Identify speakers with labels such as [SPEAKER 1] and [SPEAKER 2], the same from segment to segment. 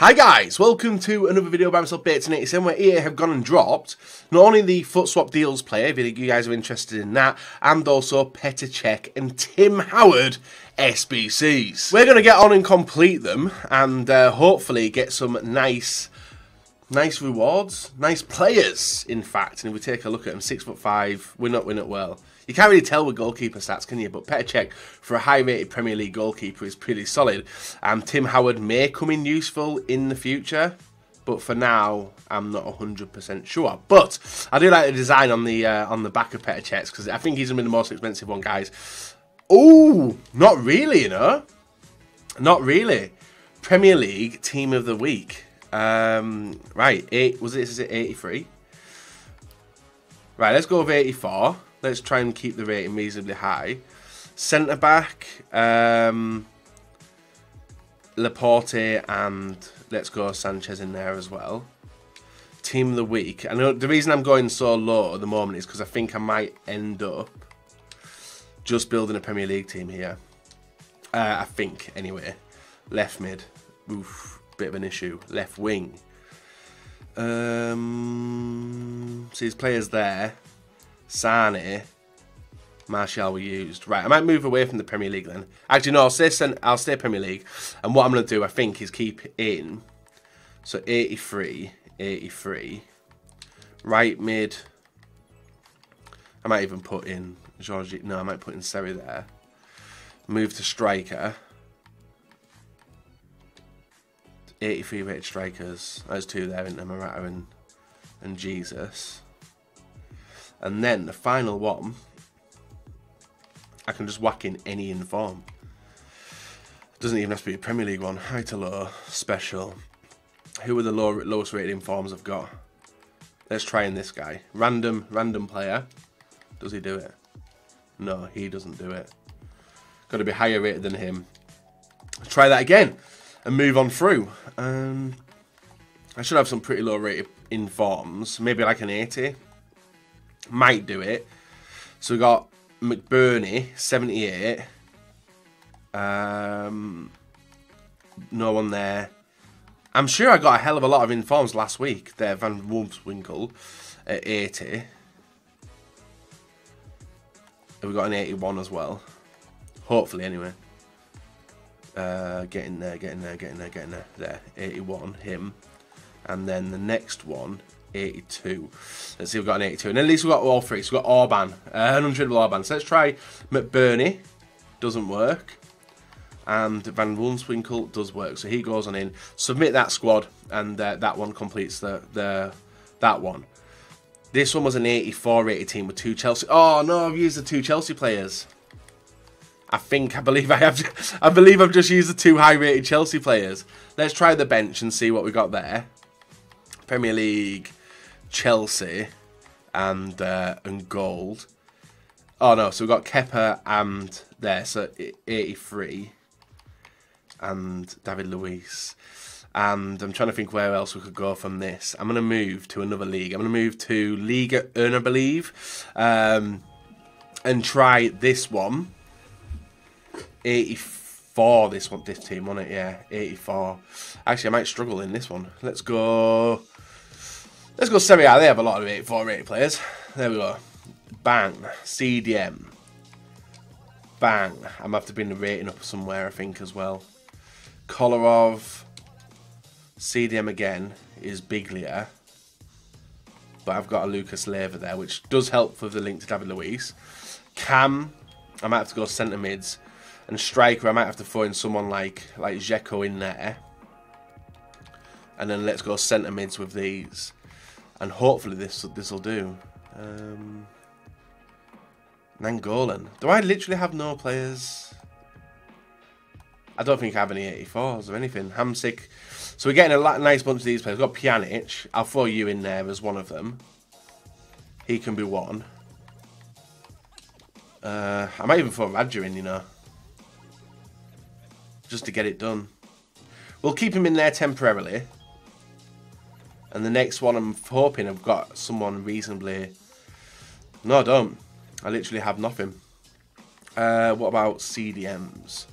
[SPEAKER 1] Hi guys, welcome to another video by myself, Bateson87, where EA have gone and dropped not only the FUT Swap Deals player, if you guys are interested in that, and also Petr Cech and Tim Howard SBCs. We're going to get on and complete them, and uh, hopefully get some nice nice rewards, nice players, in fact. And if we take a look at him, six foot five, we're not winning it well. You can't really tell with goalkeeper stats, can you? But Petr Cech, for a high-rated Premier League goalkeeper, is pretty solid. Um, Tim Howard may come in useful in the future, but for now, I'm not 100% sure. But I do like the design on the uh, on the back of Petr Cech because I think he's going to be the most expensive one, guys. Oh, not really, you know. Not really. Premier League Team of the Week. Um, right, eight was it? Is it 83? Right, let's go with 84. Let's try and keep the rating reasonably high. Centre back, um, Laporte, and let's go Sanchez in there as well. Team of the week. I know the reason I'm going so low at the moment is because I think I might end up just building a Premier League team here. Uh, I think, anyway. Left mid. Oof bit of an issue. Left wing. Um, see his players there. Sane, Martial were used. Right, I might move away from the Premier League then. Actually, no, I'll stay, I'll stay Premier League. And what I'm going to do, I think, is keep in. So 83, 83. Right mid. I might even put in Georgie. No, I might put in Seri there. Move to striker. 83 rated strikers. Those two there, in Morata and, and Jesus. And then the final one, I can just whack in any inform. Doesn't even have to be a Premier League one. High to low, special. Who are the low, lowest rated informs I've got? Let's try in this guy. Random, random player. Does he do it? No, he doesn't do it. Got to be higher rated than him. Let's try that again and move on through. Um, I should have some pretty low rated informs, maybe like an 80. Might do it. So we got McBurnie, 78. Um, no one there. I'm sure I got a hell of a lot of informs last week. There, Van Wolfswinkel at 80. We got an 81 as well. Hopefully, anyway. Uh, getting there, getting there, getting there, getting there. There, 81, him. And then the next one, 82. Let's see, we've got an 82. And at least we've got all three. So we've got Orban, uh, an untradeable Orban. So let's try McBurnie. Doesn't work. And Van Wolfswinkel does work. So he goes on in. Submit that squad, and uh, that one completes the, the that one. This one was an 84 rated team with two Chelsea. Oh no, I've used the two Chelsea players. I think I believe I have. I believe I've just used the two high-rated Chelsea players. Let's try the bench and see what we got there. Premier League, Chelsea, and uh, and gold. Oh no, so we've got Kepa and there, so 83, and David Luiz. And I'm trying to think where else we could go from this. I'm going to move to another league. I'm going to move to Liga 1, I believe, um, and try this one 84 this one, this team, wasn't it? Yeah, 84. Actually, I might struggle in this one. Let's go. Let's go Serie A. They have a lot of 84 rated players. There we go. Bang. CDM. Bang. I'm have to bring the rating up somewhere, I think, as well. Kolarov. CDM again is Biglia. But I've got a Lucas Leiva there, which does help with the link to David Luiz. Cam. I might have to go centre mids. And striker, I might have to throw in someone like like Dzeko in there. And then let's go centre mids with these. And hopefully this this will do. Um, Nainggolan. Do I literally have no players? I don't think I have any 84s or anything. Hamsik. So we're getting a nice bunch of these players. We've got Pjanic. I'll throw you in there as one of them. He can be one. Uh, I might even throw Radja in, you know just to get it done. We'll keep him in there temporarily. And the next one, I'm hoping I've got someone reasonably... No, I don't. I literally have nothing. Uh, what about CDMs?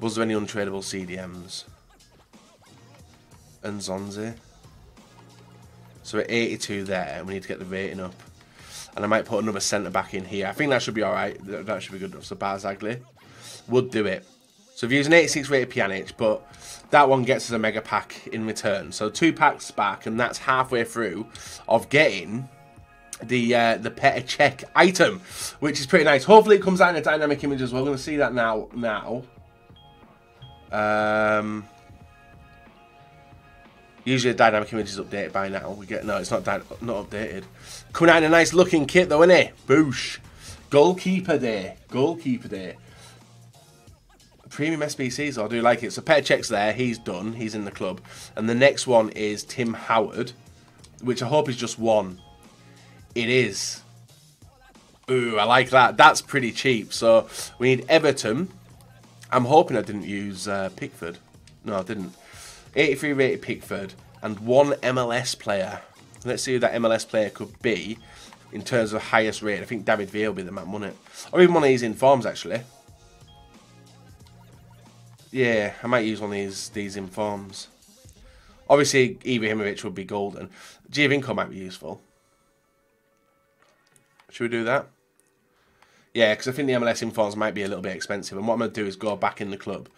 [SPEAKER 1] Was there any untradeable CDMs? and Nzonzi. So we're 82 there, we need to get the rating up. And I might put another centre back in here. I think that should be alright. That should be good enough. So Barzagli would do it. So if you use an 86 rated Pjanic, but that one gets us a mega pack in return. So two packs back, and that's halfway through of getting the uh, the Petr Cech item, which is pretty nice. Hopefully it comes out in a dynamic image as well. We're going to see that now. Now. Um, usually a dynamic image is updated by now. We get no, it's not not updated. Coming out in a nice looking kit though, isn't it? Boosh. Goalkeeper day. Goalkeeper day. Premium SBCs, I do like it. So Petr there, he's done, he's in the club. And the next one is Tim Howard, which I hope is just one. It is. Ooh, I like that. That's pretty cheap. So we need Everton. I'm hoping I didn't use uh, Pickford. No, I didn't. 83 rated Pickford and one MLS player. Let's see who that MLS player could be in terms of highest rate. I think David Villa will be the man, won't it? Or even one of these informs, actually. Yeah, I might use one of these these informs. Obviously, Ibrahimovic would be golden. Giovinco might be useful. Should we do that? Yeah, because I think the MLS informs might be a little bit expensive. And what I'm going to do is go back in the club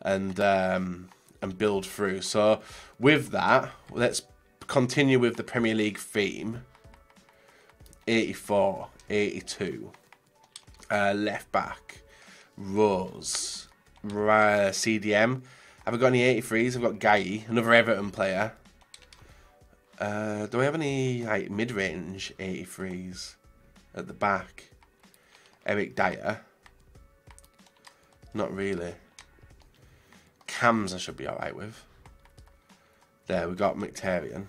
[SPEAKER 1] and um, and build through. So with that, let's continue with the Premier League theme. 84, 82. Uh, left back. Rose. Uh, CDM. Have I got any 83s? I've got Gueye, another Everton player. Uh, do I have any like mid-range 83s at the back? Eric Dier. Not really. Cams I should be alright with. There, we got Mkhitaryan.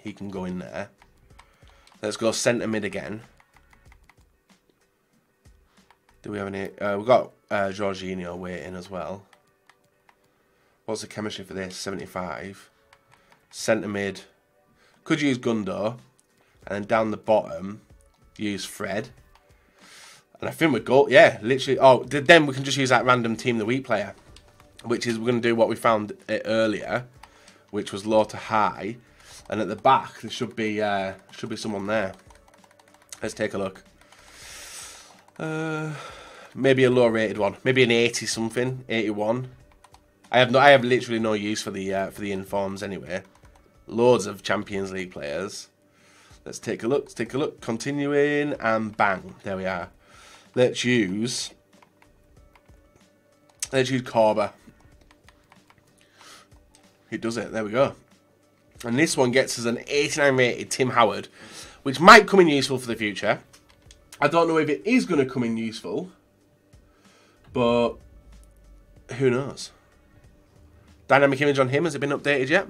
[SPEAKER 1] He can go in there. Let's go centre mid again. Do we have any? Uh, we've got uh, Jorginho waiting as well. What's the chemistry for this? 75. Centre mid. Could use Gundo. And then down the bottom, use Fred. And I think we're go. Yeah, literally. Oh, then we can just use that random team the week player which is we're going to do what we found earlier, which was low to high, and at the back there should be uh, should be someone there. Let's take a look. Uh, maybe a low rated one, maybe an 80 something, 81. I have no, I have literally no use for the uh, for the informs anyway. Loads of Champions League players. Let's take a look. Let's take a look. Continuing and bang, there we are. Let's use. Let's use Corba. It does it. There we go. And this one gets us an 89 rated Tim Howard, which might come in useful for the future. I don't know if it is going to come in useful, but who knows? Dynamic image on him, has it been updated yet?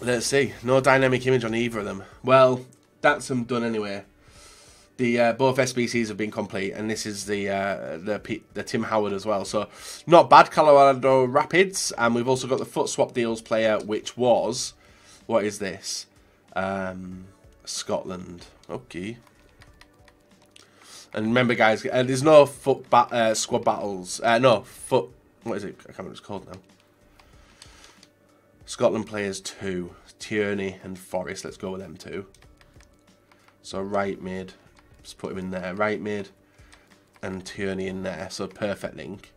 [SPEAKER 1] Let's see. No dynamic image on either of them. Well, that's them done anyway the uh, both SBCs have been complete, and this is the uh, the the Tim Howard as well. So not bad, Colorado Rapids, and we've also got the FUT swap deals player, which was what is this? Um, Scotland. Okay. And remember, guys, uh, there's no foot ba uh, squad battles. Uh, no foot. What is it? I can't remember what it's called now. Scotland players two, Tierney and Forrest. Let's go with them two. So right mid, just put him in there. Right mid and Tierney in there. So perfect link.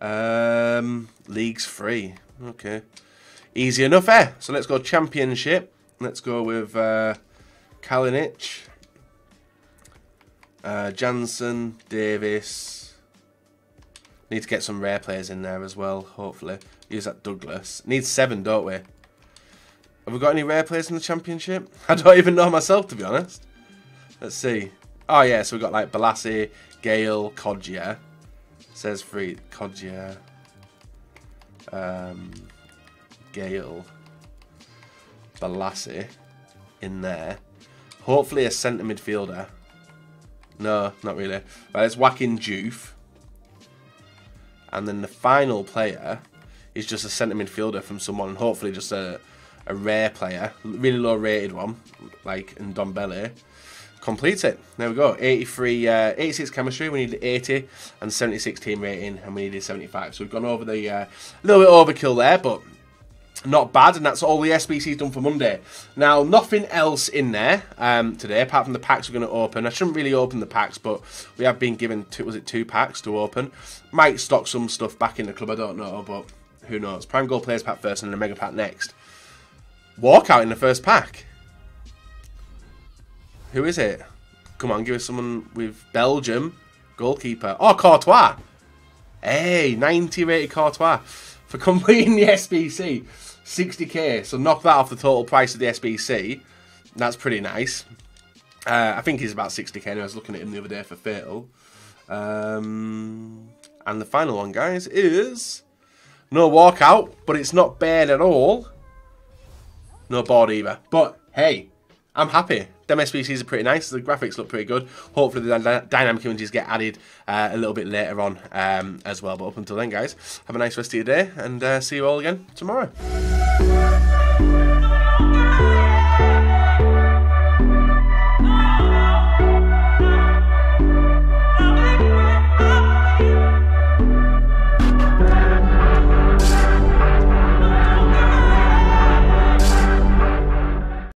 [SPEAKER 1] Um, league's free. Okay. Easy enough, eh? So let's go championship. Let's go with uh, Kalinic, uh, Jansen, Davis. Need to get some rare players in there as well, hopefully. Use that Douglas. Need seven, don't we? Have we got any rare players in the championship? I don't even know myself, to be honest. Let's see. Oh, yeah, so we've got like Balassi, Gale, Kodjia. Says free. Kodjia. Um, Gale. Balassi in there. Hopefully a centre midfielder. No, not really. Right, let's whack in Juve. And then the final player is just a centre midfielder from someone, hopefully just a, a rare player, really low rated one, like in Ndombele. complete it. There we go. 83, uh, 86 chemistry. We needed 80 and 76 team rating, and we needed 75. So we've gone over the uh, little bit overkill there, but not bad. And that's all the SBC's done for Monday. Now, nothing else in there um, today apart from the packs we're going to open. I shouldn't really open the packs, but we have been given two, was it two packs to open. Might stock some stuff back in the club. I don't know, but who knows? Prime Gold Players pack first, and the Mega pack next. Walkout in the first pack. Who is it? Come on, give us someone with Belgium. Goalkeeper. Oh, Courtois. Hey, 90 rated Courtois. For completing the SBC. 60k. So knock that off the total price of the SBC. That's pretty nice. Uh, I think he's about 60k. I was looking at him the other day for Fatal. Um, and the final one, guys, is no walkout, but it's not bad at all. No board either. But hey, I'm happy. Them SBCs are pretty nice. The graphics look pretty good. Hopefully the dynamic images get added uh, a little bit later on um, as well. But up until then, guys, have a nice rest of your day and uh, see you all again tomorrow.